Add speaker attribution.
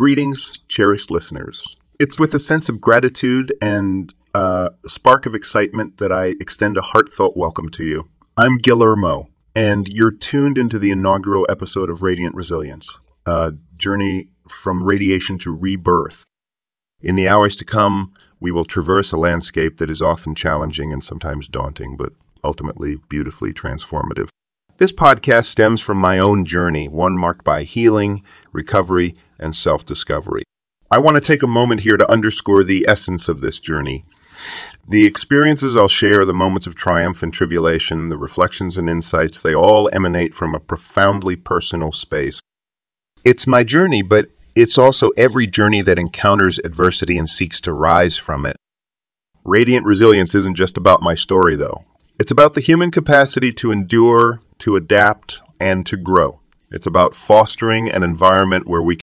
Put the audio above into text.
Speaker 1: Greetings, cherished listeners. It's with a sense of gratitude and a spark of excitement that I extend a heartfelt welcome to you. I'm Guillermo, and you're tuned into the inaugural episode of Radiant Resilience, a journey from radiation to rebirth. In the hours to come, we will traverse a landscape that is often challenging and sometimes daunting, but ultimately beautifully transformative. This podcast stems from my own journey, one marked by healing, recovery, and self discovery. I want to take a moment here to underscore the essence of this journey. The experiences I'll share, the moments of triumph and tribulation, the reflections and insights, they all emanate from a profoundly personal space. It's my journey, but it's also every journey that encounters adversity and seeks to rise from it. Radiant resilience isn't just about my story, though. It's about the human capacity to endure, to adapt, and to grow. It's about fostering an environment where we